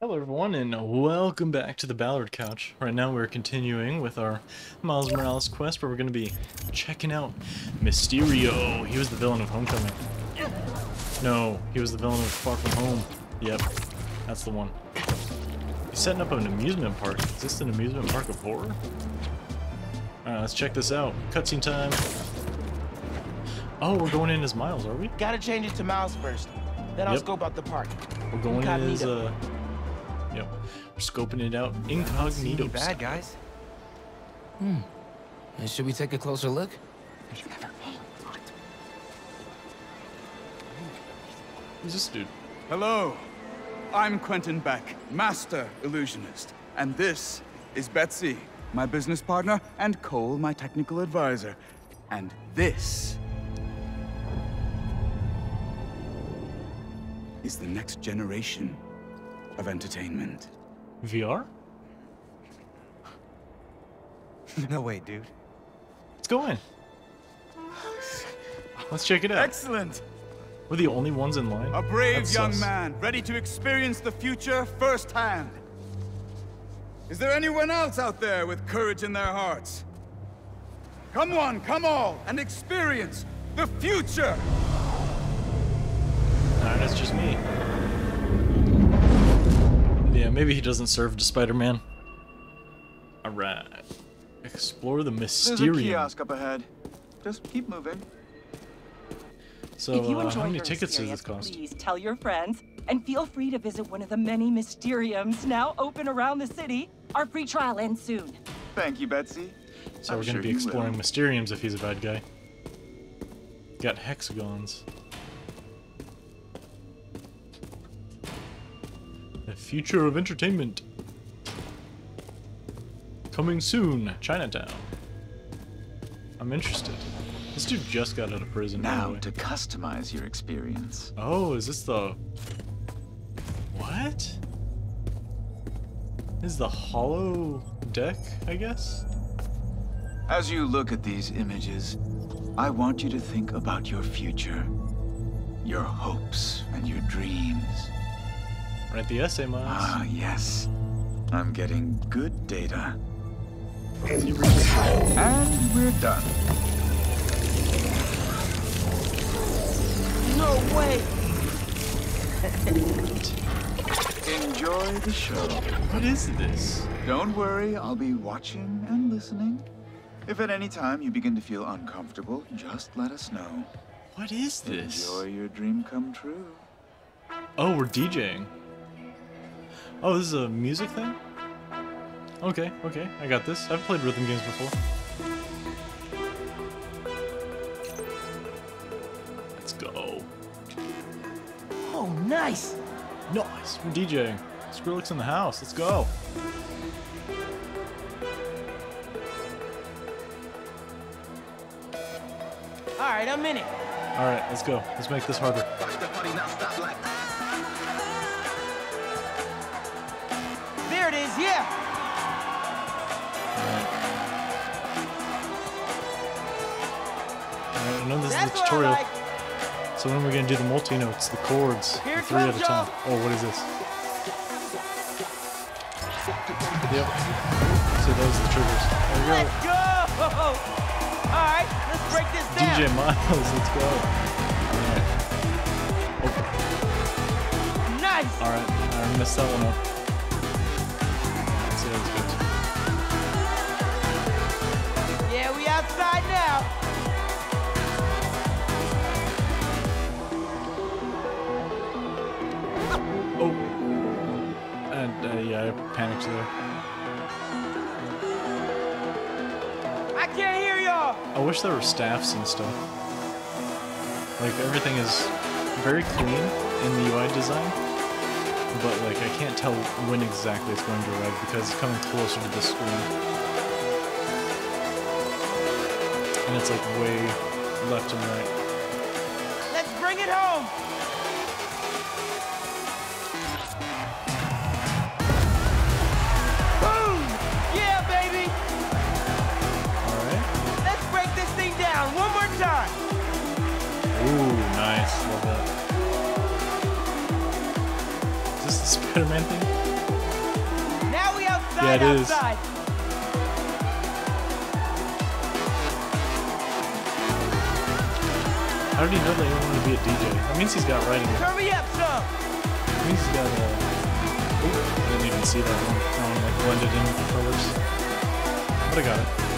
Hello everyone and welcome back to the Ballard Couch. Right now we're continuing with our Miles Morales quest where we're going to be checking out Mysterio. He was the villain of Homecoming. No, he was the villain of Far From Home. Yep, that's the one. He's setting up an amusement park. Is this an amusement park of horror? Alright, let's check this out. Cutscene time. Oh, we're going in as Miles, are we? Gotta change it to Miles first. Then I'll Yep. scope out the park. We're going in as, uh... Yep. We're scoping it out See incognito any bad style. guys? Hmm. Should we take a closer look? Who's this dude? Hello, I'm Quentin Beck, Master Illusionist. And this is Betsy, my business partner, and Cole, my technical advisor. And this is the next generation of entertainment. VR? no way, dude. Let's go in. Let's check it out. Excellent! We're the only ones in line. A brave That's young sus. man, ready to experience the future firsthand. Is there anyone else out there with courage in their hearts? Come one, come all, and experience the future! Alright, it's just me. Yeah, maybe he doesn't serve to Spider-Man. Alright. Explore the Mysterium. There's a kiosk up ahead. Just keep moving. So, if you uh, enjoy how many your tickets does this experience, cost? Please tell your friends and feel free to visit one of the many Mysteriums now open around the city. Our free trial ends soon. Thank you, Betsy. So I'm we're gonna sure be exploring. Mysteriums if he's a bad guy. Got hexagons. Future of entertainment. Coming soon, Chinatown. I'm interested. This dude just got out of prison. Now to customize your experience. Oh, is this the... What? This is the hollow deck, I guess? As you look at these images, I want you to think about your future. Your hopes and your dreams. Write the essay, Miles. Ah, yes. I'm getting good data. You read this? And we're done. No way! Enjoy the show. What is this? Don't worry, I'll be watching and listening. If at any time you begin to feel uncomfortable, just let us know. What is this? Enjoy your dream come true. Oh, we're DJing. Oh, this is a music thing? Okay, okay, I got this. I've played rhythm games before. Let's go. Oh, nice! Nice, we're DJing. Skrillex in the house, let's go. Alright, I'm in it. Alright, let's go. Let's make this harder. Is, yeah! Alright, I know this That's is the tutorial. like. So when we're gonna do the multi-notes, the chords, Here the three at a time. Oh, what is this? Yep. So those are the triggers. There we go. Let's go! Alright, let's break this down. DJ Miles, let's go. Alright. Nice! Alright, I messed that one up. Outside now. Oh! And, uh, yeah, I panicked there. I can't hear y'all. I wish there were staffs and stuff. Like, everything is very clean in the UI design, but, like, I can't tell when exactly it's going to arrive because it's coming closer to the screen. And it's, like, way left and right. Let's bring it home. Boom! Yeah, baby. Alright. Let's break this thing down one more time. Ooh, nice. Love that. Is this the Spider-Man thing? outside, Yeah, it is. How did he know that he wanted to be a DJ? That means he's got writing. Turn me up some. That means he's got a. Ooh, I didn't even see that one. That one like blended in with the colors. But I got it.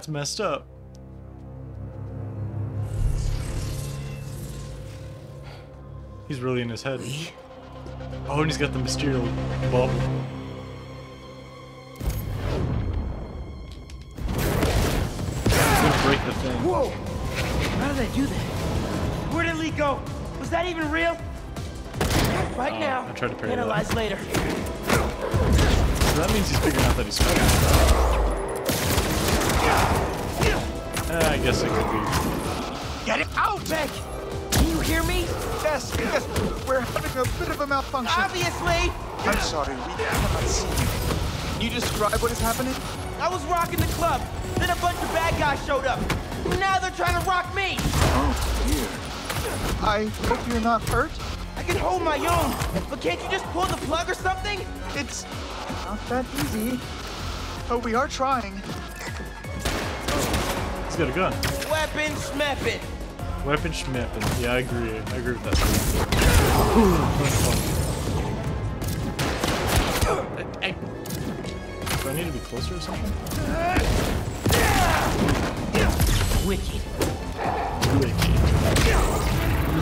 That's messed up. He's really in his head. Oh, and he's got the Mysterio bubble. He's gonna break the thing. Whoa. How did I do that? Where did Lee go? Was that even real? Right Oh, now. I tried to parry that. Analyze later. So that means he's figuring out that he's Spider-Man. Eh, I guess it could be. Get it out! Beck, can you hear me? Yes, yes, we're having a bit of a malfunction. Obviously. I'm sorry, we cannot see you. Can you describe what is happening? I was rocking the club. Then a bunch of bad guys showed up. Now they're trying to rock me. Oh, dear. I hope you're not hurt. I can hold my own, but can't you just pull the plug or something? It's not that easy. Oh, we are trying. Got a gun. Weapon schmeppin. Weapon schmeppin. Yeah, I agree. I agree with that. Hey. Do I need to be closer or something? Wicked. Wicked.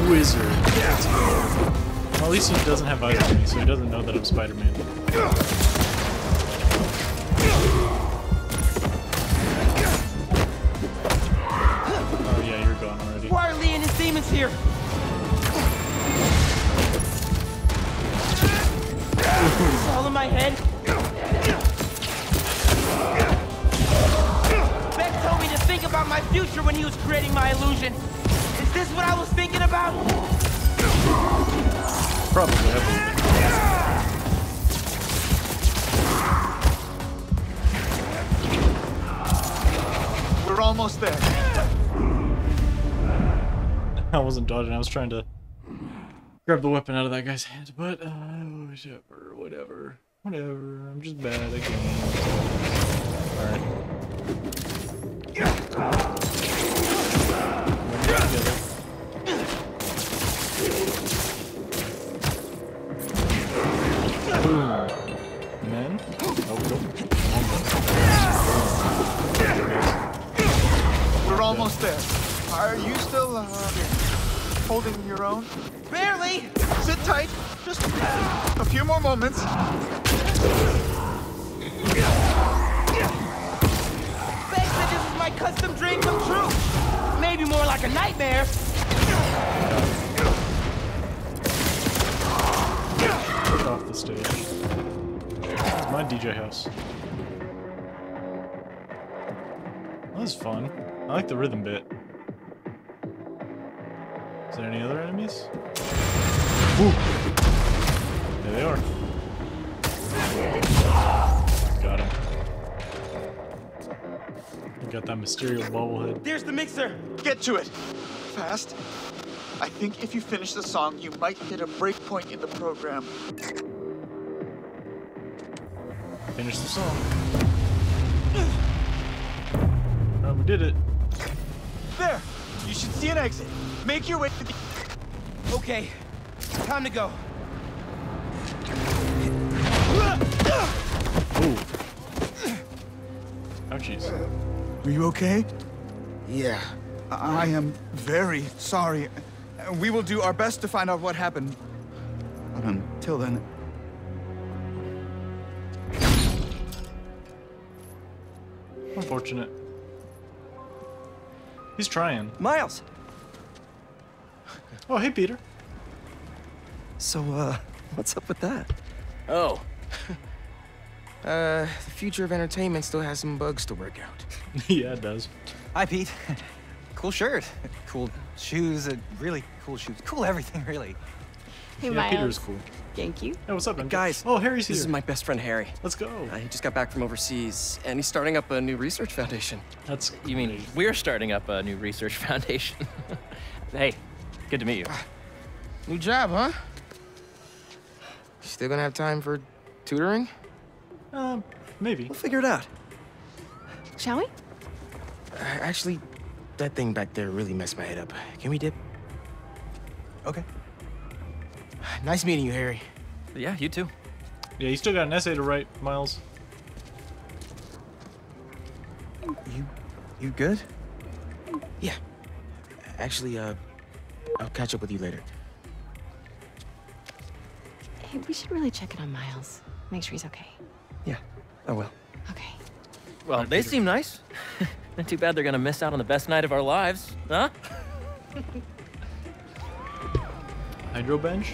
Wizard. Well, at least he doesn't have eyes on me, so he doesn't know that I'm Spider-Man. Here? It's all in my head. Beck told me to think about my future when he was creating my illusion. Is this what I was thinking about? Probably. I. We're almost there. I wasn't dodging. I was trying to grab the weapon out of that guy's hand, but uh, whatever, whatever, whatever. I'm just bad at games. All right. Oh. We're almost there. Are you still uh, holding your own? Barely. Sit tight. Just a few more moments. Beck said this is my custom dream come true. Maybe more like a nightmare. Off the stage. It's my DJ house. That was fun. I like the rhythm bit. Is there any other enemies? Ooh. There they are. Got him. I got that mysterious bobblehead. There's the mixer. Get to it. Fast. I think if you finish the song, you might hit a break point in the program. Finish the song. Oh, we did it. There. You should see an exit. Make your way to the... Okay, time to go. Ooh. Ouchies. Are you okay? Yeah. I I am very sorry. We will do our best to find out what happened. But until then, Unfortunate. He's trying. Miles! Oh, hey, Peter. So, uh, what's up with that? Oh. uh, the future of entertainment still has some bugs to work out. yeah, it does. Hi, Pete. cool shirt. Cool shoes. Uh, really cool shoes. Cool everything, really. Hey, yeah, Miles. Peter's cool. Thank you. Hey, what's up, man? Guys, Oh, Harry's here. This is my best friend Harry. Let's go. Uh, he just got back from overseas, and he's starting up a new research foundation. That's You mean we're starting up a new research foundation? hey, good to meet you. New job, huh? Still gonna have time for tutoring? Um, maybe. We'll figure it out. Shall we? Uh, actually, that thing back there really messed my head up. Can we dip? Okay. Nice meeting you, Harry. Yeah, you too. Yeah, you still got an essay to write, Miles. You, you good? Yeah. Actually, uh, I'll catch up with you later. Hey, we should really check in on Miles. Make sure he's okay. Yeah, I will. Okay. Well, they seem nice. Not too bad they're gonna miss out on the best night of our lives, huh? Hydro bench?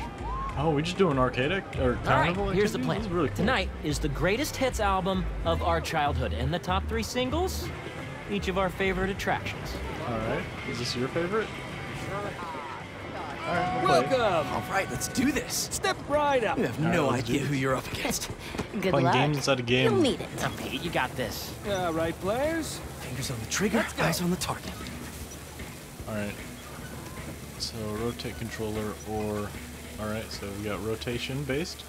Oh, we just doing arcade act- or All right, carnival here's the plan. Really cool. Tonight is the greatest hits album of our childhood, and the top three singles, each of our favorite attractions. All right. Is this your favorite? All right. We'll play. Welcome. All right, let's do this. Step right up. You have All right, no let's idea who you're up against. Good Playing luck. games inside a game. You'll need it. Now, Pete, you got this. All right, players. Fingers on the trigger, eyes on the target. All right. So rotate controller or. All right. So we got rotation based.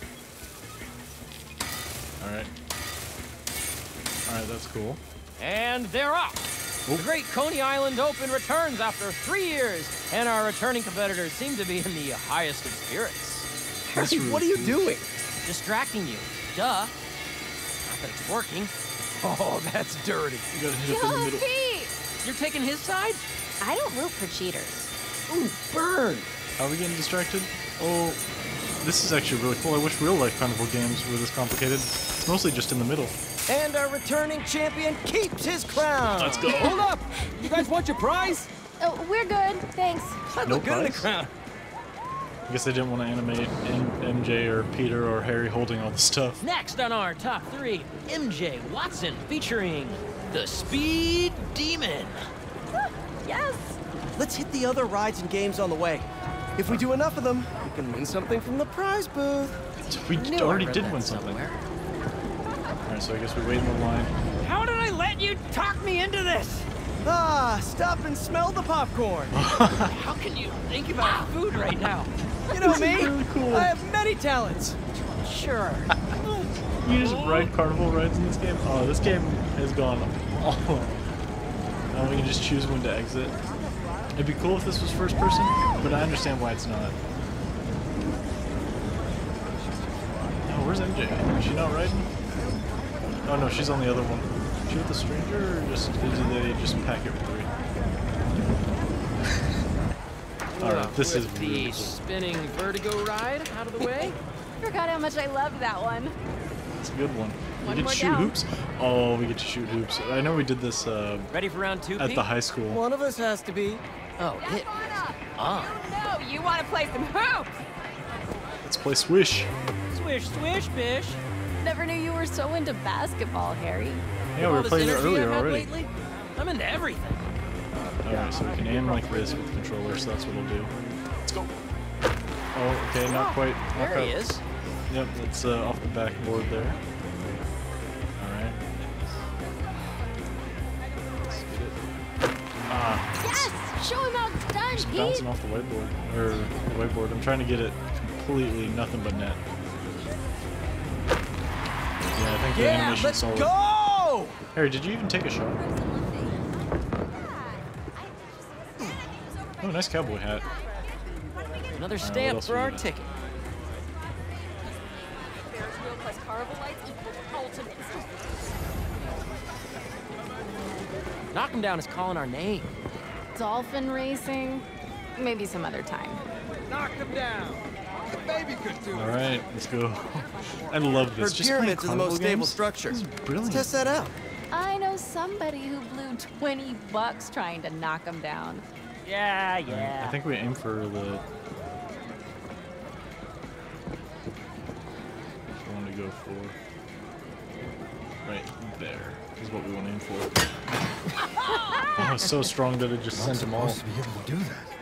All right. All right. That's cool. And they're off. The Great Coney Island Open returns after three years, and our returning competitors seem to be in the highest of spirits. Harry, really what are you cool. doing? Distracting you. Duh. Not that it's working. Oh, that's dirty. You gotta hit up in the middle. Pete! You're taking his side? I don't root for cheaters. Ooh, burn! Are we getting distracted? Oh, this is actually really cool. I wish real life carnival games were this complicated. It's mostly just in the middle. And our returning champion keeps his crown. Let's go. Hold up. You guys want your prize? Oh, we're good. Thanks. I No look good in the prize? crown. I guess they didn't want to animate M- MJ or Peter or Harry holding all the stuff. Next on our top three, MJ Watson featuring the Speed Demon. Yes. Let's hit the other rides and games on the way. If we do enough of them, we can win something from the prize booth. We already did win something. somewhere. Alright, so I guess we wait in the line. How did I let you talk me into this? Ah, stop and smell the popcorn. How can you think about food right now? You know me. really cool. I have many talents. Sure. You just ride carnival rides in this game? Oh, this game has gone all out. Now we can just choose when to exit. It'd be cool if this was first person, but I understand why it's not. Oh, where's MJ? Is she not riding? Oh no, she's on the other one. Is she with the stranger, or just do they just pack it free? Alright, this is With really the cool. spinning vertigo ride out of the way. Forgot how much I loved that one. It's a good one. One we get to shoot down. hoops. Oh, we get to shoot hoops. I know we did this uh, Ready for round two, at Pete? the high school. One of us has to be. Oh, hit. On. No, you want to play some hoops? Let's play Swish. Swish, swish, bish. I never knew you were so into basketball, Harry. Yeah, we All were playing it earlier I've had already. Lately, I'm into everything. Alright, so we can aim like this with the controller, so that's what we'll do. Let's go. Oh, okay, not quite. Not There quite. he is. Yep, that's uh, off the backboard there. Alright. Let's get it. Ah, Yes! Show him how it's done, it's Pete! bouncing off the whiteboard. Or the whiteboard. I'm trying to get it completely nothing but net. Yeah, the Yeah, animation's let's solid. go! Harry, did you even take a shot? Oh, nice cowboy hat. Another stamp else for our ticket. Knock wheel plus carnival lights equals ultimate. Knocking down is calling our name. Dolphin racing? Maybe some other time. Knock him down. The baby could do All right, let's go. I love this. Her Just pyramids are the most carnival stable structure. This is brilliant. Let's test that out. I know somebody who blew 20 bucks trying to knock him down. Yeah, yeah. I think we aim for the. I want to go for. Right there is what we want to aim for. oh, it's so strong that it just sent him all. to be able to do that.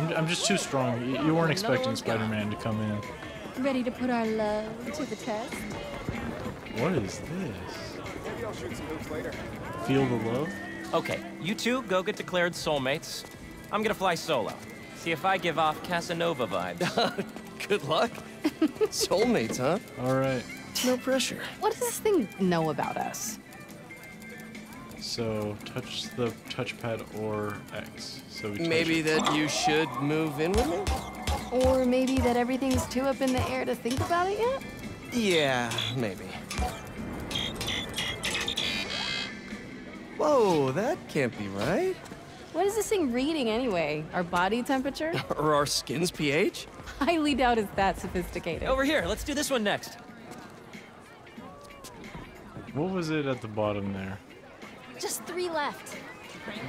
I'm, I'm just too strong. You, you weren't expecting Spider-Man to come in. Ready to put our love to the test? What is this? Maybe I'll shoot some hoops later. Feel the love? Okay, you two go get declared soulmates. I'm gonna fly solo. See if I give off Casanova vibes. Good luck. Soulmates, huh? All right. No pressure. What does this thing know about us? So touch the touchpad or X. So we Maybe it. that you should move in with me? Or maybe that everything's too up in the air to think about it yet? Yeah, maybe. Whoa, that can't be right. What is this thing reading anyway? Our body temperature? Or our skin's pH? Highly doubt it's that sophisticated. Over here, let's do this one next. What was it at the bottom there? Just three left.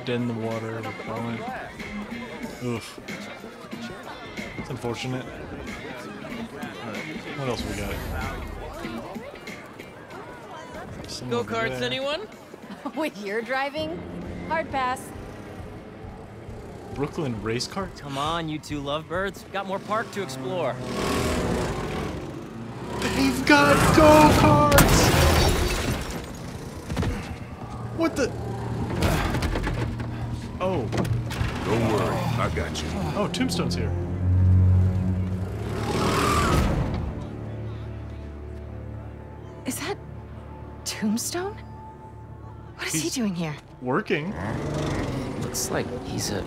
Dead in the water, repellent. Oof. It's unfortunate. Alright, what else we got? Some Go over karts, anyone? Wait, you're driving? Hard pass. Brooklyn race cart? Come on, you two lovebirds. Got more park to explore. They've got go-karts! What the? Oh. Don't worry, I got you. Oh, Tombstone's here. Is that Tombstone? What is he doing here? Working. Looks like he's a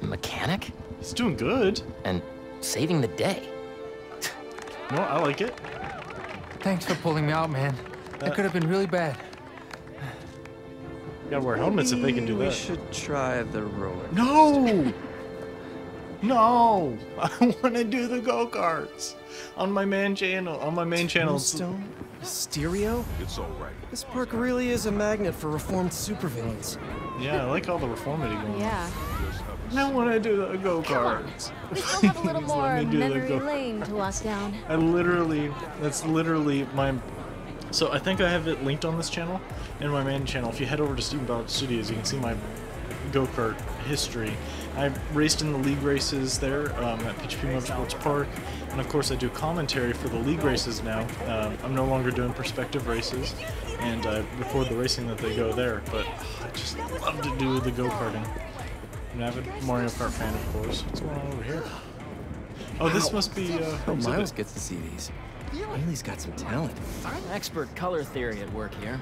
mechanic He's doing good. and saving the day. No, I like it. Thanks for pulling me out, man. That uh, could have been really bad. Gotta wear helmets if they can do Maybe that. We should try the roller. No! No! I want to do the go-karts on my main channel. On my main channel. it's- Tombstone? Mysterio? It's all right. This park really is a magnet for reformed supervillains. Yeah, I like all the reformity going Yeah. on. I want to do the go-karts. We still have a little Please more let me do the memory go- lane to walk down. I literally, that's literally my. So I think I have it linked on this channel, and my main channel. If you head over to Steven Ballard Studios, you can see my go-kart history. I raced in the league races there um, at PHP Motorsports Park, and of course I do commentary for the league races now. Um, I'm no longer doing perspective races, and I record the racing that they go there. But I just love to do the go-karting. I'm an avid Mario Kart fan, of course. What's going on over here? Oh, this must be uh, Oh. Miles gets to see these. Hailey's got some talent. Expert color theory at work here.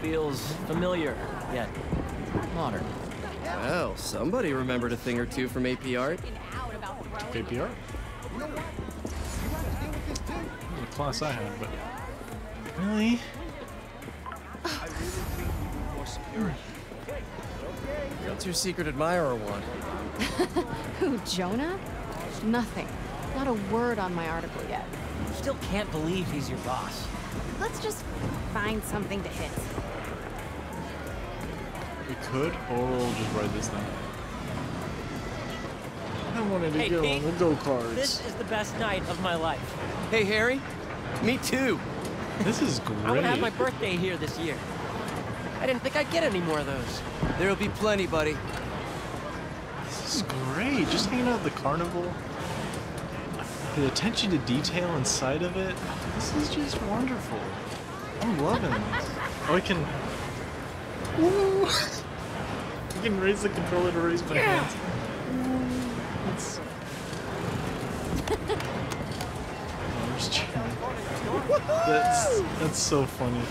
Feels familiar, yet modern. Well, somebody remembered a thing or two from AP Art. KPR? The class I had, but really? What's your secret admirer want? Who, Jonah? Nothing. Not a word on my article yet. Still can't believe he's your boss. Let's just find something to hit. We could, or we'll just ride this thing. I wanted to Hey, go Pete, on the go-karts. This is the best night of my life. Hey, Harry. Me too. This is great. I'm gonna have my birthday here this year. I didn't think I'd get any more of those. There'll be plenty, buddy. This is great. Just hanging out at the carnival. The attention to detail inside of it. Oh, this is just wonderful. I'm loving this. Oh, I can. Woo! I can raise the controller to raise my hands. It's. Oh, I'm just cheering. That's that's so funny.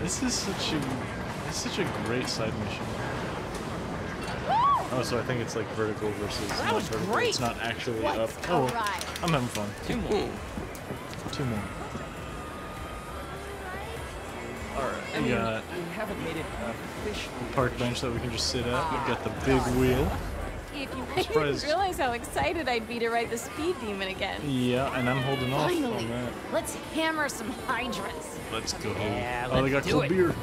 This is such a this is such a great side mission. Oh, so I think it's like vertical versus That not was vertical. great. It's not actually What up. a Oh, ride. I'm having fun. Two more. Two more. All right. I We mean, got we haven't made it officially. a park bench that we can just sit at. We've got the ah. big wheel. If you I'm didn't realize how excited I'd be to ride the speed demon again. Yeah, and I'm holding off Finally, on that. let's hammer some hydrants. Let's go. Yeah, oh, they got let's do cool it. beer.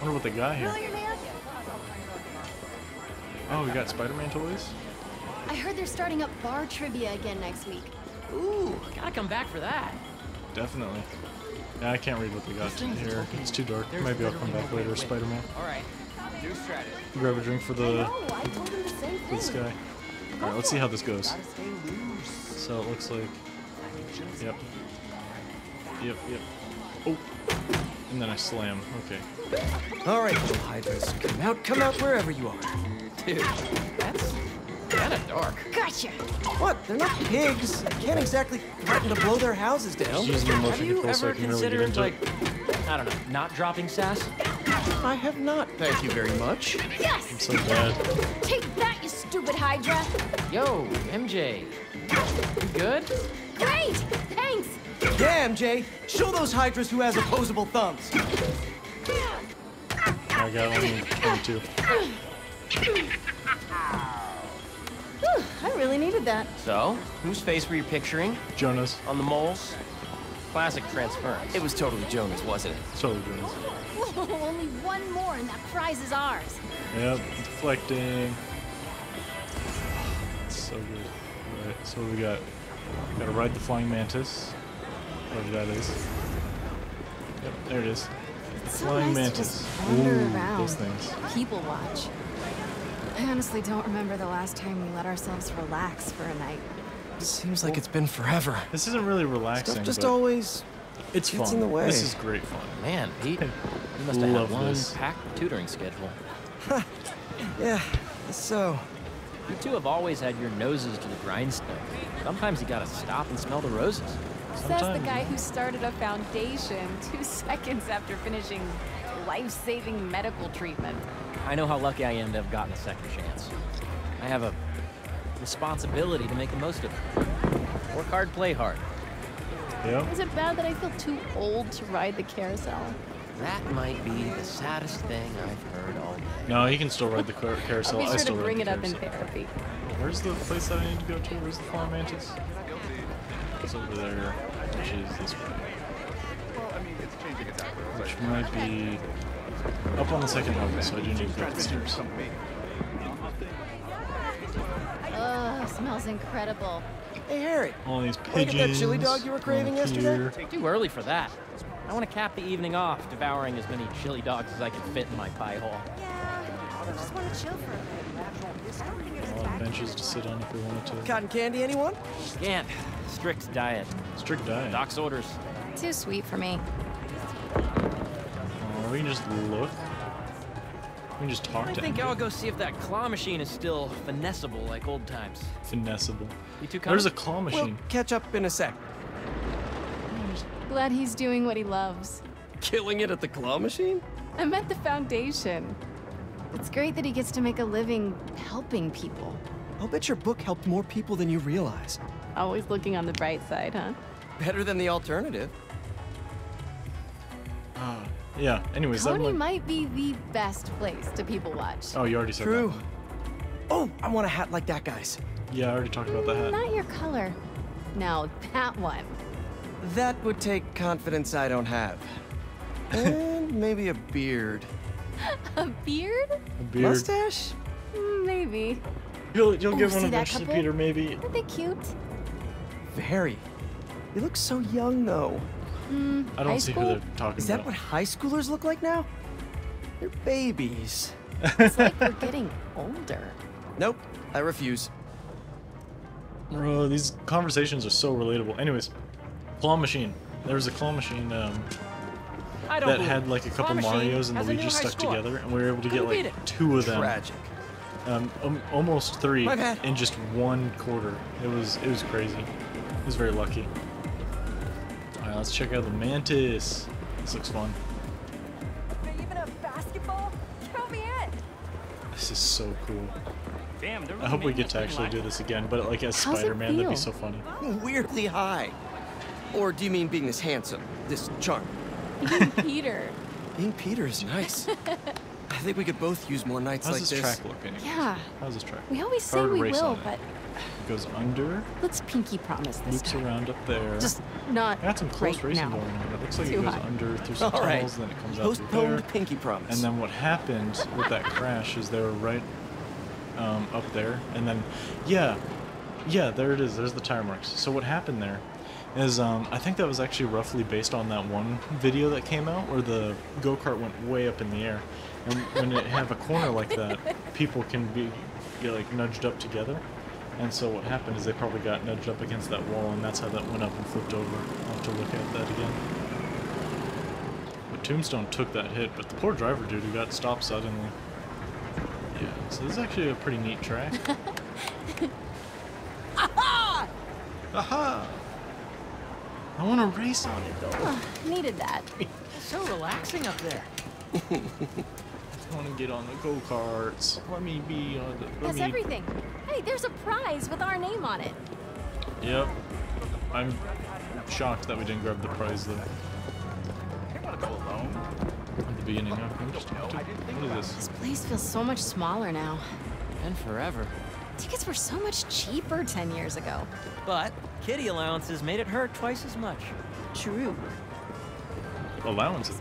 wonder what they got here. Oh, we got Spider-Man toys. I heard they're starting up bar trivia again next week. Ooh, gotta come back for that. Definitely. Yeah, I can't read what they got here. It's too dark. Maybe I'll come back later, Spider-Man. All right, new strategy. Grab a drink for the for this guy. All right, let's see how this goes. So it looks like. Yep. Yep. Yep. Oh. And then I slam. Okay. All right, little hydras, come out, come out wherever you are. Dude, that's kinda dark. Gotcha. What? They're not pigs. I can't exactly threaten to blow their houses down. Just using the Have you control so I ever can really get considered, into like. I don't know, not dropping sass? I have not, thank you very much. Yes! I'm so bad. Take that, you stupid Hydra! Yo, MJ. You good? Great! Thanks! Yeah, MJ, show those hydras who has opposable thumbs. I got only 22. Whew, I really needed that. So, whose face were you picturing? Jonah's. On the moles? Classic transference. It was totally Jonah's, wasn't it? It's totally Jonah's. Whoa, oh, only one more and that prize is ours. Yep. Deflecting. It's so good. Alright, so we got? Gotta ride the flying mantis. Whatever that is. Yep, there it is. It's so flying nice to mantis. just wander Ooh, around. those things. People watch. I honestly don't remember the last time we let ourselves relax for a night. Seems like it's been forever. This isn't really relaxing. Stuff just but always it's gets fun. in the way. This is great fun. Man, Pete, you must have Love had one this. packed tutoring schedule. Yeah, so. You two have always had your noses to the grindstone. Sometimes you gotta stop and smell the roses. Says the guy who started a foundation two seconds after finishing life-saving medical treatment. I know how lucky I am to have gotten a second chance. I have a responsibility to make the most of it. Work hard, play hard. Yep. Is it bad that I feel too old to ride the carousel? That might be the saddest thing I've heard all day. No, he can still ride the car- carousel. I'll be I sure still to ride bring it up in carousel. therapy. Where's the place that I need to go to? Where's the flying mantis? It's over there, which is this way. Which might be up on the second level, so I do need to go up the stairs. Ugh, smells incredible. Hey, Harry. All these Wanna get pigeons. that chili dog you were craving yesterday? Too early for that. I want to cap the evening off devouring as many chili dogs as I can fit in my pie hole. Yeah, I just want to chill for a bit. A lot of benches to sit on if we wanted to. Cotton candy, anyone? Scant. Strict diet. Strict diet. Doc's orders. Too sweet for me. Oh, we can just look. We can just talk I to think him. I'll go see if that claw machine is still finessable like old times. Finessable. You two There's a coming? claw We'll machine. catch up in a sec. Glad he's doing what he loves. Killing it at the claw machine? I'm at the foundation. It's great that he gets to make a living helping people. I'll bet your book helped more people than you realize. Always looking on the bright side, huh? Better than the alternative. Ah, yeah. Anyways, that Coney might... might be the best place to people watch. Oh, you already said True. Oh, I want a hat like that guy's. Yeah, I already talked about the hat. Not your color. No, that one. That would take confidence I don't have. and maybe a beard. A beard? A beard. Mustache? Mm, Maybe. You'll, you'll Oh, give one that eventually, couple? Peter, maybe. Aren't they cute? Very. You look so young, though. Mm, I don't see school? who they're talking about. Is that about. what high schoolers look like now? They're babies. It's like we're getting older. Nope, I refuse. Bro, these conversations are so relatable. Anyways, claw machine. There was a claw machine um, that had like a couple Marios and has a Luigi stuck score. together, and we were able to Couldn't get like it. two of them. Tragic. Um, um, almost three in just one quarter. It was it was crazy. It was very lucky. All right, let's check out the mantis. This looks fun. Even a basketball? Count me in. This is so cool. Damn, they're I hope we get to actually do this again, but like as Spider-Man, that'd be so funny. Weirdly high. Or do you mean being this handsome, this charming? Being Peter. Being Peter is nice. I think we could both use more nights How's like this this. track look anyways? Yeah. How's this track? We always If say were we will, but It goes under, let's pinky promise this loops time. around up there. Just not I got some close right racing now. going on. It looks like it goes high. under through some All right. tunnels, then it comes out through Postponed there. pinky promise. And then what happened with that crash is they were right um, up there, and then yeah, yeah, there it is. There's the tire marks. So what happened there is um, I think that was actually roughly based on that one video that came out where the go kart went way up in the air, and when it have a corner like that, people can be get like nudged up together. And so what happened is they probably got nudged up against that wall, and that's how that went up and flipped over. I'll have to look at that again. But Tombstone took that hit, but the poor driver dude who got stopped suddenly. Yeah, so this is actually a pretty neat track. Aha! Aha! I want to race on it though. Oh, needed that. so relaxing up there. I want to get on the go karts. Let me be on the. Let That's me... everything. Hey, there's a prize with our name on it. Yep. I'm shocked that we didn't grab the prize though. I want to go alone. At the beginning. I'm just, what is this? This place feels so much smaller now. And forever. Tickets were so much cheaper 10 years ago. But kitty allowances made it hurt twice as much. True. Allowances.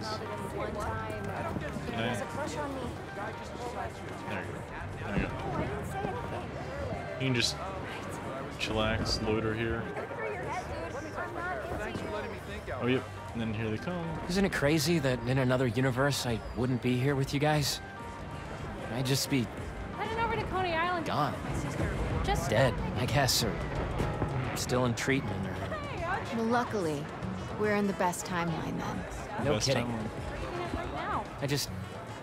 One time, Yeah. there was a crush on me. There you go. There you go. Oh, I didn't say anything. You can just chillax, loader here. Oh, yep. And then here they come. Isn't it crazy that in another universe I wouldn't be here with you guys? I'd just be Heading over to Coney Island. gone. Just dead, I guess, or still in treatment, or Well, luckily, we're in the best timeline then. no Best kidding. timeline. Right now. I just,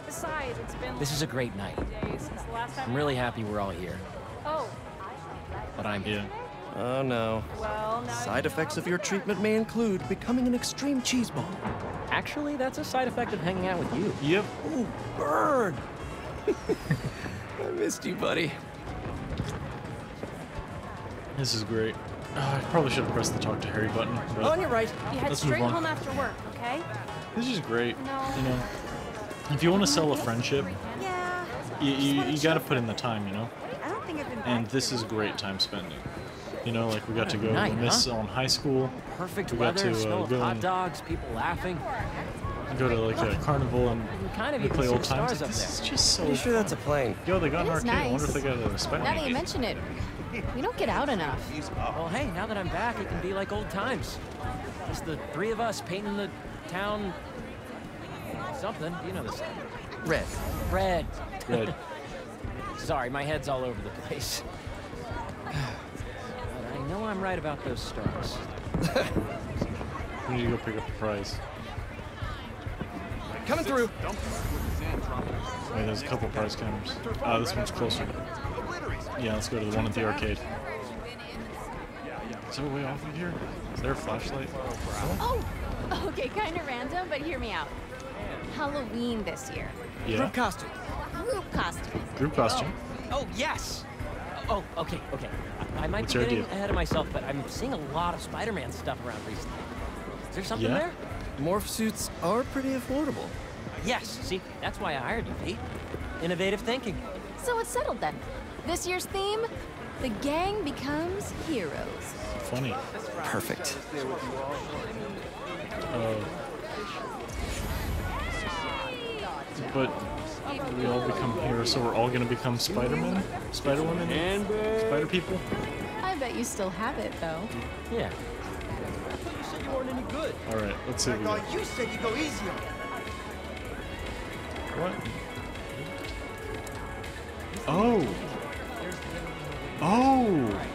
Besides, it's been this is a great night. since the last time. I'm really happy we're all here, Oh, but I'm Yeah. Oh no. well, now Side effects of your treatment may include becoming an extreme cheeseball. Actually, that's a side effect of hanging out with you. Yep. Ooh, burn! I missed you, buddy. This is great. Oh, I probably should have pressed the talk to Harry button. But On your right. You head straight home after work, okay? This is great. No. You know, if you want to sell a friendship, Yeah. you, you, you got to put in the time, you know? I don't think I've been And this is great time spending. You know, like we got to go Night, to Miss huh? on high school. perfect We got weather, to, uh, smell of go hot and- dogs, people laughing. Go to like a carnival and kind of play old times. stars up This is there. just so. Pretty sure that's a plane. Yo, they got It an is arcade. I wonder if they nice. got a Spider-Man. Now that you mention it, we don't get out enough. Well, hey, now that I'm back, it can be like old times. Just the three of us painting the town something. You know the song. Red. Red. Red. Sorry, my head's all over the place. but I know I'm right about those stars. We need to go pick up the prize. Coming through. Wait, there's a couple prize counters. Ah, this one's closer. Yeah, let's go to the one at the arcade. Is there a way off of here? Is there a flashlight? Oh, okay, kind of random, but hear me out. Halloween this year. Yeah. Group costume. Group costume. Group costume. Oh, yes! Oh, okay, okay. I, I might What's be getting idea? ahead of myself, but I'm seeing a lot of Spider-Man stuff around recently. Is there something Yeah? there? Morph suits are pretty affordable. Yes, see, that's why I hired you, Pete. Innovative thinking. So it's settled then. This year's theme, the gang becomes heroes. Funny. Perfect. Uh, but we all become heroes, so we're all gonna become Spider-Man, Spider-Woman, Spider people. I bet you still have it though. Yeah. All right, let's see. What we got. you said you go easy on What? Oh. Oh.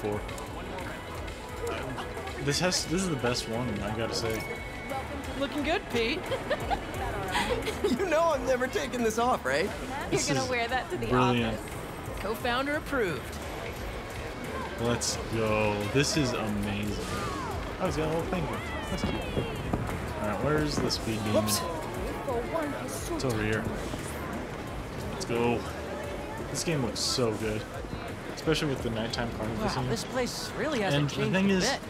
Should for? This has this is the best one, I gotta say. Looking good, Pete. you know I'm never taking this off, right? This You're gonna wear that to the brilliant. office. Co-founder approved. Let's go. This is amazing. Oh, it's got a little finger. That's cute. Alright, where's the speed demon? Whoops. It's over here. Let's go. This game looks so good, especially with the nighttime carnivals Wow, in it. this place really hasn't And the thing a is, bit.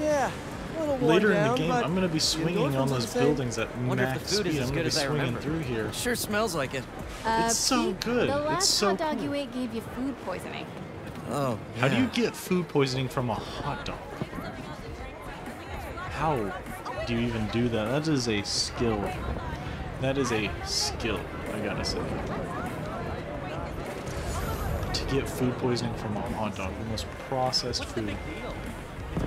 Yeah, a little worn Later in the game, I'm gonna be swinging on those the buildings at Wonder the max food is speed. as I'm good gonna be as I swinging through here. Sure smells like it. Uh, It's so Pete, good. The It's last so hot dog cool. you ate gave you food poisoning. Oh, How do you get food poisoning from a hot dog? How do you even do that? That is a skill. That is a skill, I gotta say. Get food poisoning from a hot dog, the most processed food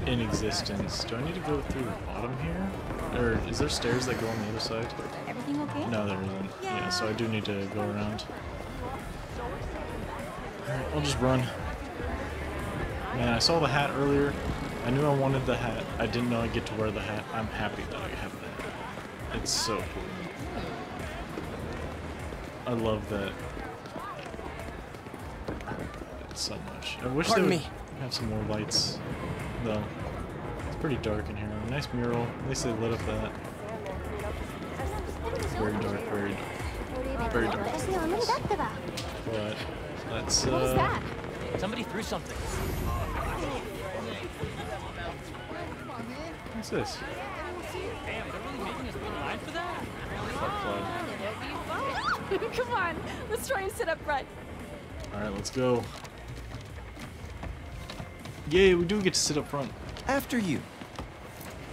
in existence. Do I need to go through the bottom here? Or is there stairs that go on the other side? Everything okay? No, there isn't. Yeah, so I do need to go around. Alright, I'll just run. Man, I saw the hat earlier. I knew I wanted the hat. I didn't know I'd get to wear the hat. I'm happy that I have the hat. It's so cool. I love that. So much. I wish Pardon they would me. have some more lights, though. It's pretty dark in here. Nice mural. At least they lit up that. Very dark, very, very dark. But let's. Uh, What was that? Somebody threw something. What's this? Damn, they're really making us wait line for that? Fuck. Come on, let's try and sit up front. All right, let's go. Yay, we do get to sit up front. After you.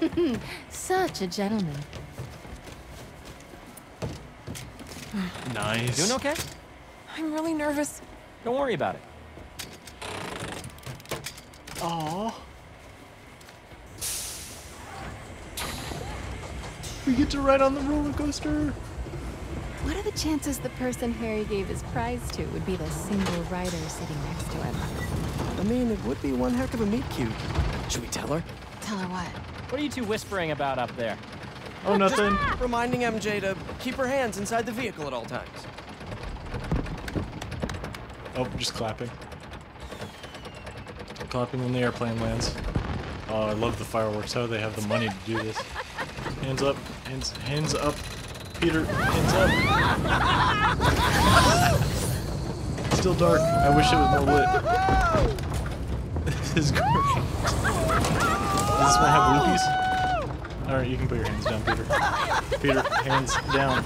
Such a gentleman. Nice. Doing okay? I'm really nervous. Don't worry about it. Aww. We get to ride on the roller coaster. What are the chances the person Harry gave his prize to would be the single rider sitting next to him? I mean, it would be one heck of a meet cute. Should we tell her? Tell her what? What are you two whispering about up there? Oh, nothing. Reminding MJ to keep her hands inside the vehicle at all times. Oh, just clapping. Clapping when the airplane lands. Oh, I love the fireworks. How do they have the money to do this? Hands up. Hands, hands up. Peter, hands up. Still dark. I wish it was more lit. Is great. Does this one have rupees? Alright, you can put your hands down, Peter. Peter, hands down.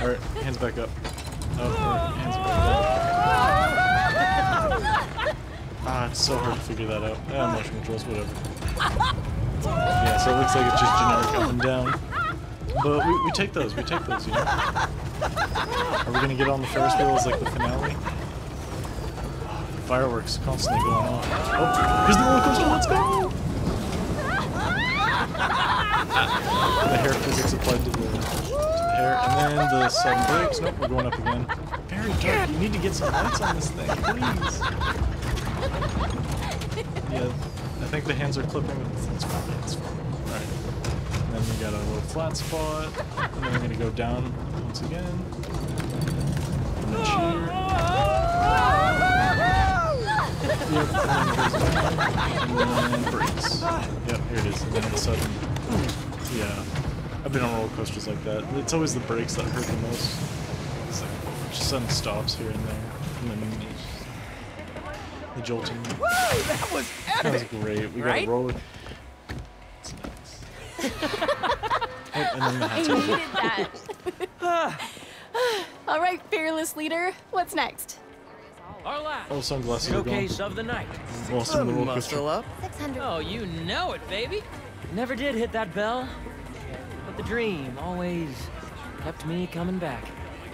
Alright, hands back up. Oh, hands back up. Ah, it's so hard to figure that out. Ah, motion controls, whatever. Yeah, so it looks like it's just generic up and down. But we, we take those, we take those, you know? Are we gonna get on the Ferris wheel as like the finale? Fireworks constantly going off. Oh, here's the roller coaster, let's go! the hair physics applied to the, to the hair, and then the sudden brakes. Nope, we're going up again. Very dark. You need to get some lights on this thing, please. Yeah, I think the hands are clipping. It's, it's fine. It's fine. All right. And then we got a little flat spot, and then we're gonna go down once again. And then cheer. Yep, and then it goes down, and then brakes. Yep, here it is. And then the sudden. Yeah, I've been on roller coasters like that. It's always the brakes that hurt the most. It's like just sudden stops here and there, and then the jolting. Woo! That was epic! That was great. We Right? got a roller. It's nice. oh, and then the I needed that. All right, fearless leader. What's next? Our last Oh, sunglasses showcase of the night. Awesome roller coaster. Muscle up. 600. Oh, you know it, baby. Never did hit that bell, but the dream always kept me coming back.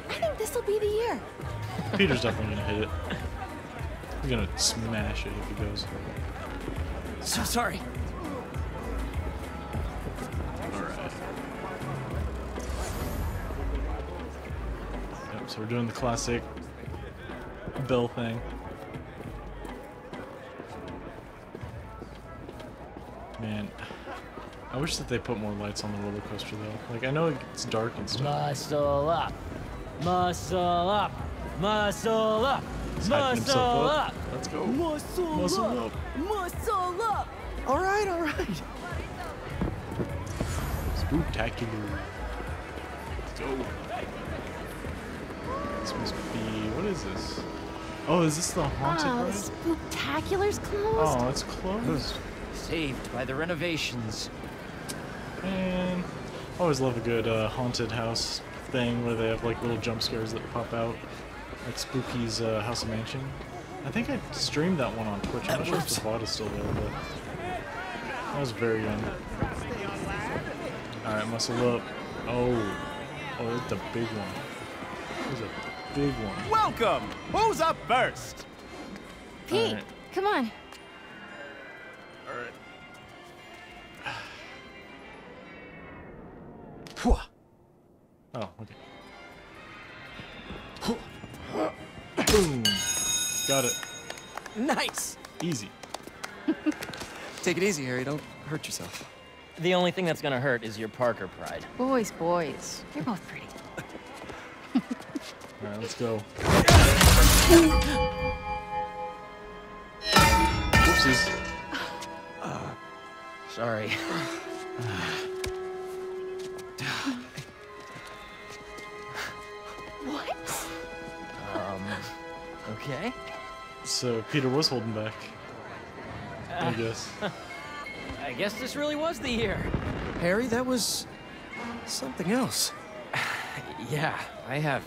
I think this will be the year. Peter's definitely gonna hit it. We're gonna smash it if he goes. So sorry. Alright. Yep, so we're doing the classic bell thing. Man, I wish that they put more lights on the roller coaster though. Like I know it's dark and stuff. Muscle up. Muscle up. Muscle up. Muscle up. up. Let's go. Muscle, Muscle up. up. Muscle up. All right, all right. Spooktacular. Let's go. This must be. What is this? Oh, is this the haunted Oh, the ride? spooktacular's closed. Oh, it's closed. Saved by the renovations. Man, I always love a good uh, haunted house thing where they have like little jump scares that pop out, like Spooky's uh, House of Mansion. I think I streamed that one on Twitch. I'm not sure if the VOD is still there, but I was very young. All right, muscle up. Oh, oh, it's the big one. There's a big one. Welcome! Who's up first? Pete, Alright. come on. All right. Oh, okay. Boom. Got it. Nice. Easy. Take it easy, Harry. Don't hurt yourself. The only thing that's gonna hurt is your Parker pride. Boys, boys. You're both pretty. All right, let's go. Whoopsies. Sorry. What? Um, okay. So Peter was holding back. I guess. I guess this really was the year. Harry, that was something else. Yeah, I have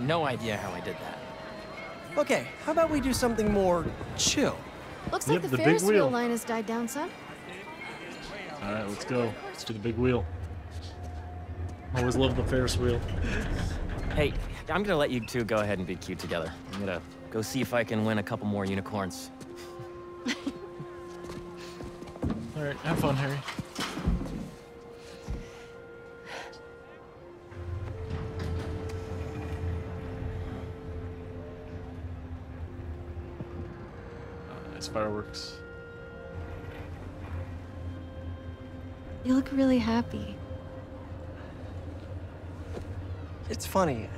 no idea how I did that. Okay, how about we do something more chill? Looks Yep, like the the, big Ferris wheel wheel. line has died down some. All right, let's go. Let's do the big wheel. Always love the Ferris wheel. Hey, I'm gonna let you two go ahead and be cute together. I'm gonna go see if I can win a couple more unicorns. All right, have fun, Harry. Fireworks. You look really happy. It's funny.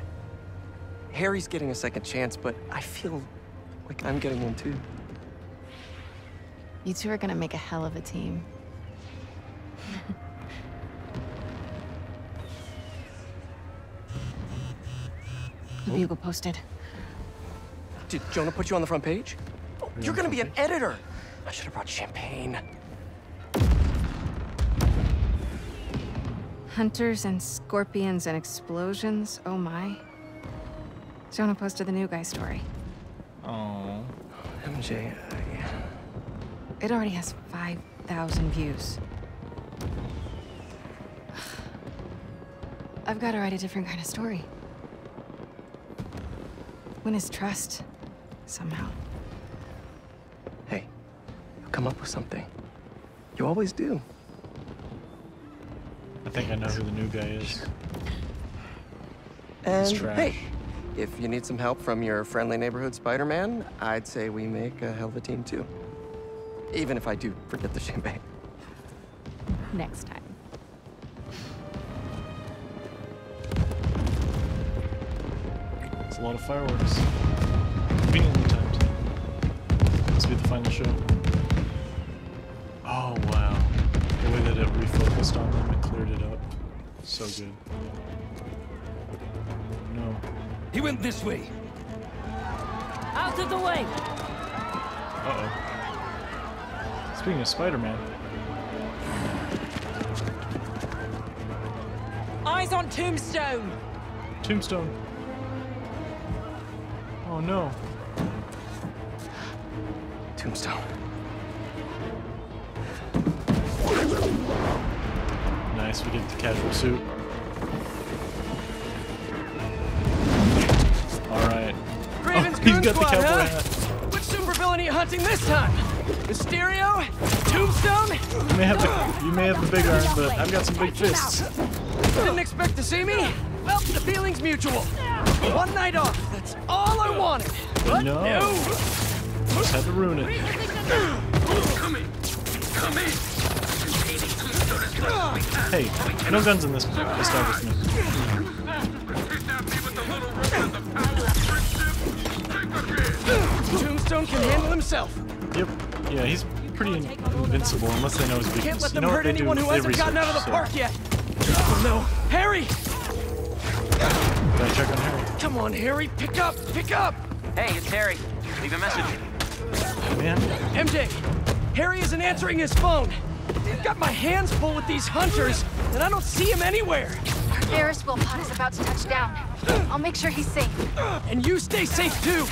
Harry's getting a second chance, but I feel like I'm getting one too. You two are gonna make a hell of a team. the bugle posted. Did Jonah put you on the front page? You're gonna be an editor. I should have brought champagne. Hunters and scorpions and explosions. Oh my. Jonah posted the new guy story. Oh. MJ, It already has 5,000 views. I've got to write a different kind of story. Win his trust. Somehow. Hey, I'll come up with something. You always do. I think I know who the new guy is. And hey, if you need some help from your friendly neighborhood Spider-Man, I'd say we make a hell of a team too. Even if I do forget the champagne. Next time. It's a lot of fireworks. Conveniently timed. Must be the final show. Refocused on them and cleared it up. So good. No. He went this way. Out of the way! Uh-oh. Speaking of Spider-Man, Eyes on Tombstone! Tombstone. Oh no. Time? Mysterio? Tombstone? You may have the you may have the big arm, but I've got some big fists. Didn't expect to see me? Well, the feeling's mutual. One night off, that's all I wanted. But No. no. Just had to ruin it. Hey, no guns in this establishment. Tombstone can handle himself. Yep. Yeah, he's pretty in- invincible unless they know his weakness. Can't let you them know hurt they do? anyone who They hasn't gotten out of the research, park yet. Oh no. Harry! so- Gotta check on Harry. Come Come on, Harry, pick up, pick up! Hey, it's Harry. Leave a message. Man. MJ, Harry isn't answering his phone. I've got my hands full with these hunters, and I don't see him anywhere. Our Ferris wheel pod is about to touch down. I'll make sure he's safe. And you stay safe too.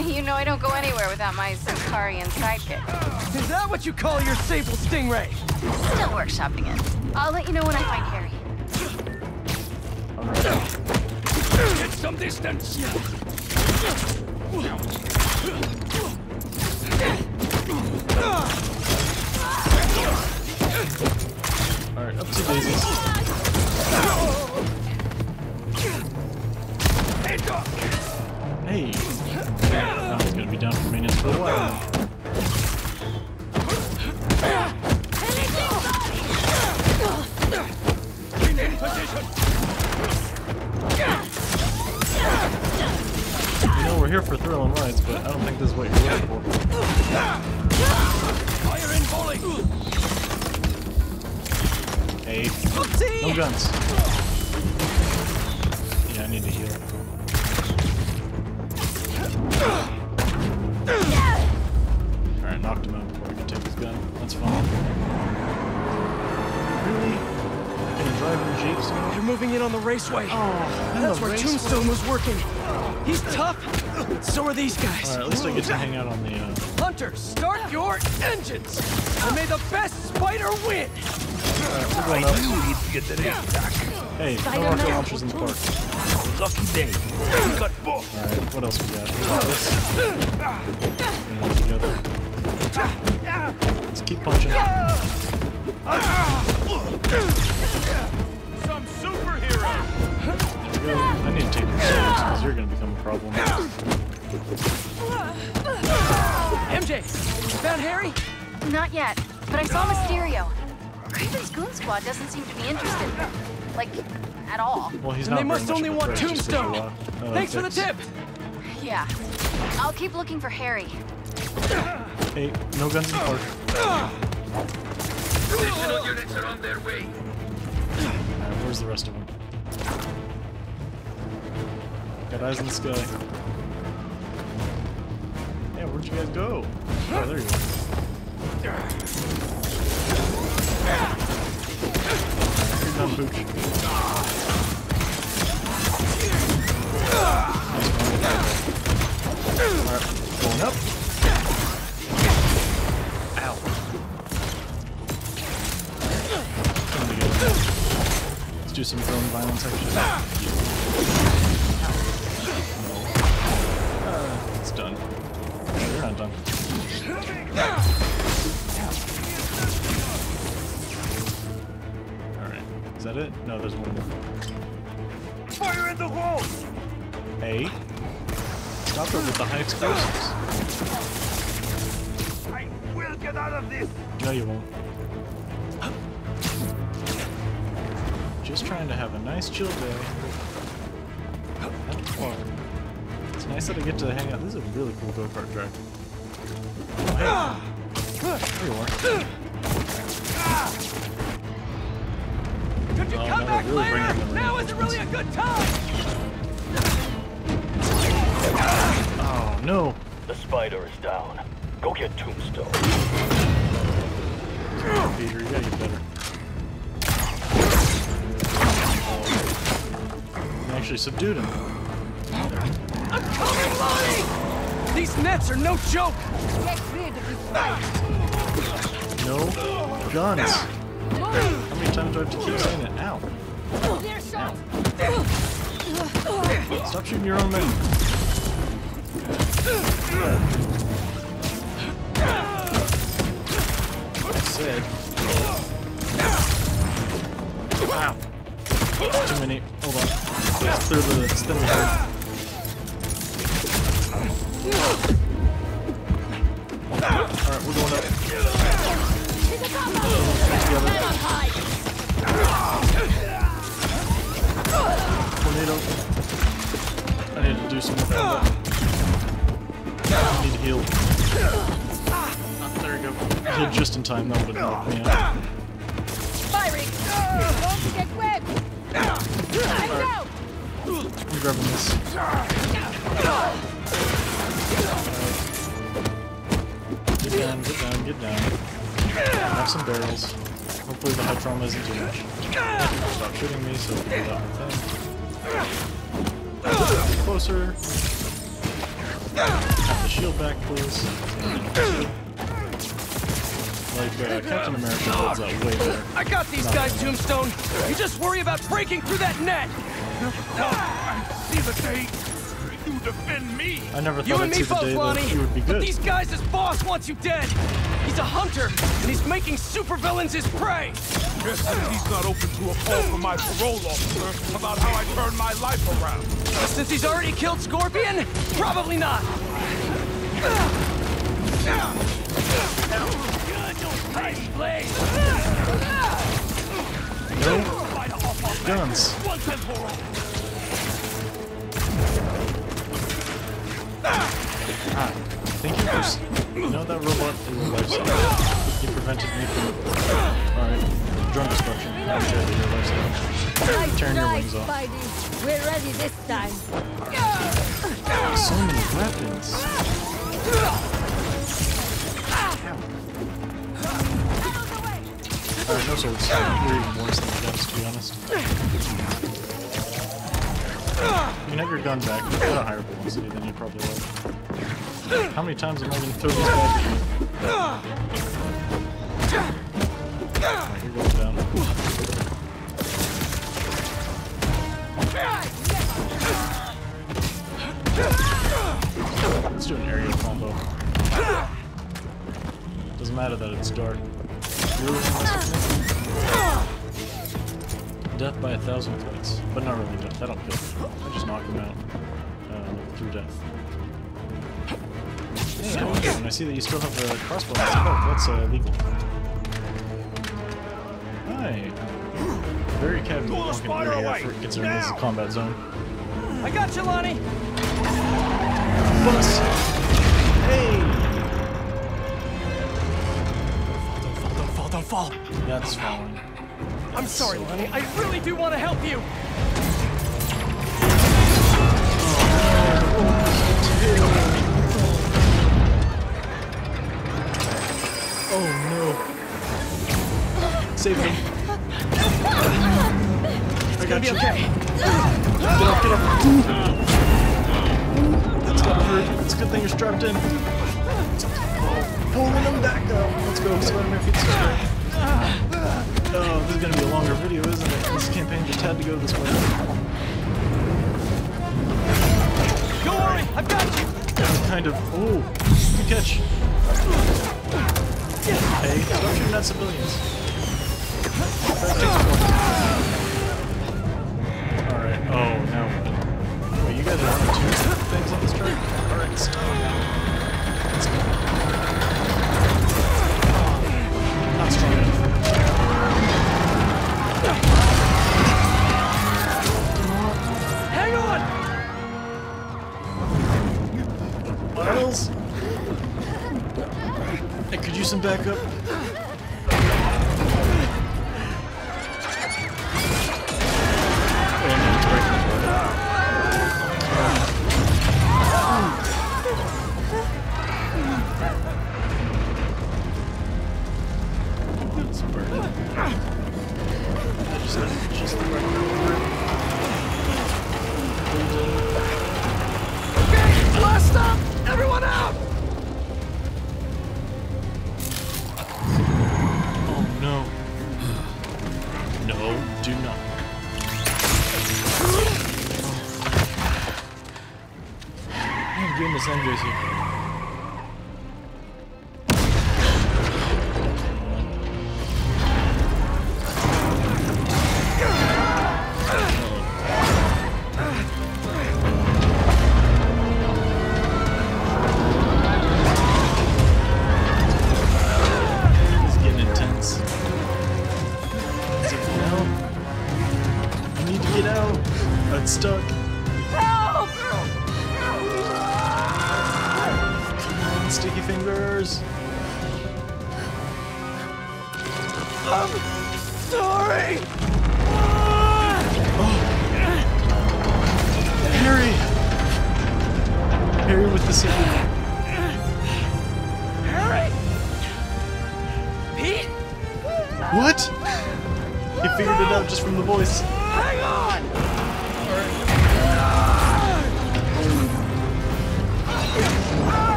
you know I don't go anywhere without my Sicarian sidekick. Is that what you call your Sable Stingray? Still workshopping it. I'll let you know when I find Harry. Get some distance. Alright, up to daisies. Hey! Now he's gonna be down for maintenance for a while. You know, we're here for thrill and rides, but I don't think this is what you're looking for. Fire in volley. Hey. No guns. Yeah, I need to heal. Alright, knocked him out before I could take his gun. That's fine. Really? Gonna drive your jeep soon? You're moving in on the raceway. Oh, That's where raceway. Tombstone was working. He's tough. So are these guys. Alright, at least I get to hang out on the, uh... Hunters, start your engines! And may the best spider win! Alright, we're going up. Get the name back. Hey, no rocket launchers in the park. Lucky day. You got both. Alright, what else we got? We got this. Bring it together. Let's keep punching. Some superhero. I need to take your serious because you're gonna become a problem. MJ, found Harry? Not yet, but I saw Mysterio. Kraven's Goon Squad doesn't seem to be interested. Like, at all. Well, he's And not they must only want threat, just 'cause Tombstone. you're, uh, uh, Thanks for the tip! Yeah. I'll keep looking for Harry. Hey, no guns in the park. Additional units are on their way. Alright, where's the rest of them? Got eyes in the sky. Yeah, where'd you guys go? Oh, there you are. Alright, going up. Ow. Let's do some drone violence action. It's done. No, you're not done. That it? No, there's one more. Fire in the hole. Hey. Stop it with the high explosives. I will get out of this. No, you won't. Just trying to have a nice chill day. Fun. It's nice that I get to hang out. This is a really cool go-kart track. Oh, hey. There you are. Could Oh, come back really later? Now isn't really a good time! Oh, no. The spider is down. Go get Tombstone. Peter, you gotta get better. You actually subdued him. I'm coming, Lonnie! These nets are no joke! Get rid of this. No guns. Many times do I have to keep saying it? Ow. Shot. Stop shooting your own men. I said. Wow. Too many. Hold on. Let's clear the stem time, that would have knocked me out. Firing. Don't get. I know. I'm grabbing this. Get down, get down, get down. Have some barrels. Hopefully the head trauma isn't too much. Stop shooting me so I can get out thing. Closer. Have the shield back, please. Like, uh, Captain America holds that way better. I got these Not guys, really. Tombstone. You just worry about breaking through that net. I See the day you defend me. I never You thought and I'd me see the both, day Lonnie. that would be But good. these guys, his boss wants you dead. He's a hunter, and he's making supervillains his prey. Guess that he's not open to a call from my parole officer about how I turned my life around. Since he's already killed Scorpion, probably not. Blade. No guns. Once and for all. Ah, thank you for. You know that robot is a lifesaver. He prevented me from. Alright, drone destruction. I'm sure that your lifesaver. Nice Turn your wings off. Spidey. We're ready this time. So many weapons. No. You're even worse than the guns, to be honest. You can have your gun back. Got a higher velocity than you probably would. How many times am I going to throw these back at you? Alright, down. Let's do an aerial combo. Doesn't matter that it's dark. Death by a thousand cuts. But not really death. That'll kill. I just knock him out uh, through death. Hey, okay, and I see that you still have the crossbow. That's, oh, that's uh, legal. Hi. Very casual. Pull the Duncan, spider you're here away, for- Considering this is a combat zone. I got you, Lonnie. Bus! Fall. That's falling. I'm sorry, Lonnie. I really do want to help you. Oh no. Save him. I got be you. okay. Get up, get up. That's gotta hurt. It's a good thing you're strapped in. Pulling him back though. Let's go. Spider-Man feet straight. Oh, this is gonna be a longer video, isn't it? This campaign just had to go this way. Don't worry, I've got you. Kind of. Oh, good catch. Hey, stop shooting at civilians. Alright, oh, now what? Wait, you guys are on two things on this track? Alright, stop. Let's go. Not strong Use some backup?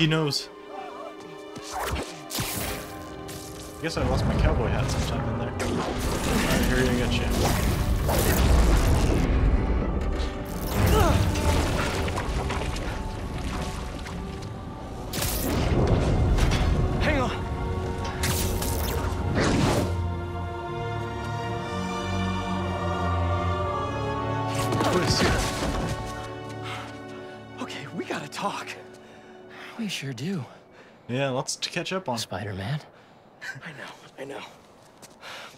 He knows. I guess I lost my cowboy hat sometime in there. Alright, here you get you. Sure do. Yeah, lots to catch up on. Spider-Man. I know, I know.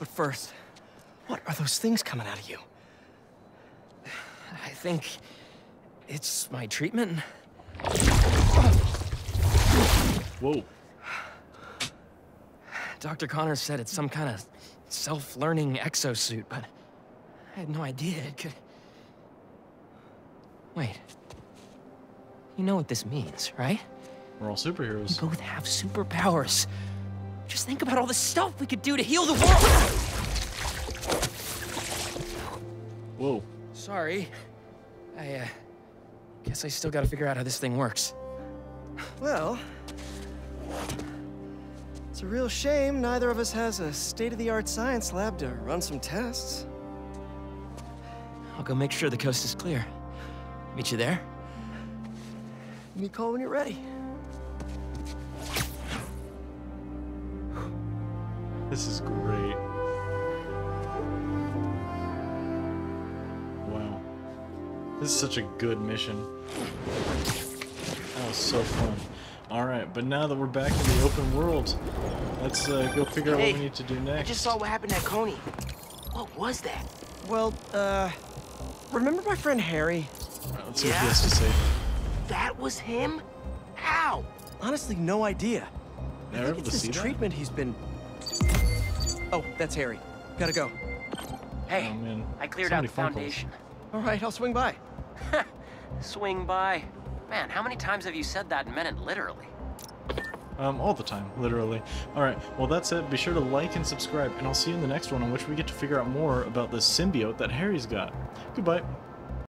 But first, what are those things coming out of you? I think it's my treatment. Whoa. Dr. Connors said it's some kind of self-learning exosuit, but I had no idea it could... Wait. You know what this means, right? We're all superheroes. We both have superpowers. Just think about all the stuff we could do to heal the world! Whoa. Sorry. I, uh... Guess I still gotta figure out how this thing works. Well, it's a real shame neither of us has a state-of-the-art science lab to run some tests. I'll go make sure the coast is clear. Meet you there? Give me a call when you're ready. This is great. Wow. This is such a good mission. That was so fun. Alright, but now that we're back in the open world, let's uh, go figure out what we need to do next. I next. just saw what happened at Coney. What was that? Well, uh, remember my friend Harry? Let's see what he has to say. That was him? How? Honestly, no idea. Yeah, I we're think able it's this see that? treatment he's been... Oh, that's Harry. Gotta go. Hey, Oh, man. I cleared So out the phone calls. foundation. All right, I'll swing by. Swing by. Man, how many times have you said that and meant it literally? Um, all the time, literally. Alright, well that's it. Be sure to like and subscribe, and I'll see you in the next one on which we get to figure out more about the symbiote that Harry's got. Goodbye.